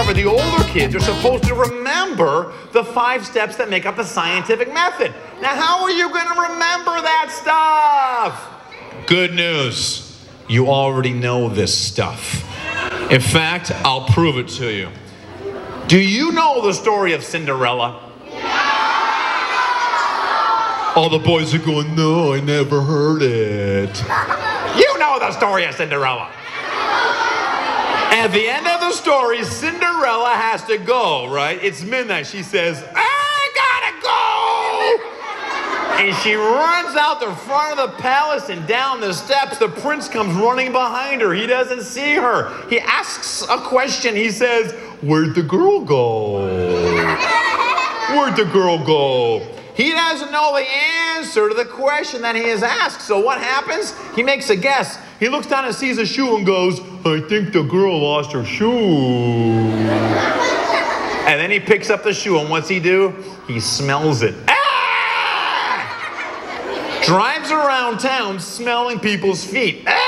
However, the older kids are supposed to remember the five steps that make up the scientific method. Now, how are you going to remember that stuff? Good news. You already know this stuff. In fact, I'll prove it to you. Do you know the story of Cinderella? All the boys are going, No, I never heard it. You know the story of Cinderella. At the end of the story, Cinderella has to go, right? It's midnight. She says, I gotta go! And she runs out the front of the palace and down the steps. The prince comes running behind her. He doesn't see her. He asks a question. He says, Where'd the girl go? Where'd the girl go? He doesn't know the answer to the question that he has asked. So what happens? He makes a guess. He looks down and sees a shoe and goes, I think the girl lost her shoe. And then he picks up the shoe, and what's he do? He smells it. Ah! Drives around town smelling people's feet. Ah!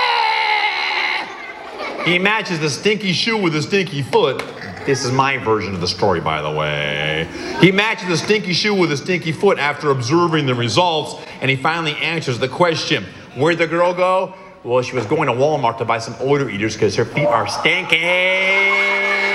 He matches the stinky shoe with the stinky foot. This is my version of the story, by the way. He matches the stinky shoe with the stinky foot after observing the results, and he finally answers the question Where'd the girl go? Well, she was going to Walmart to buy some odor eaters because her feet are stinky.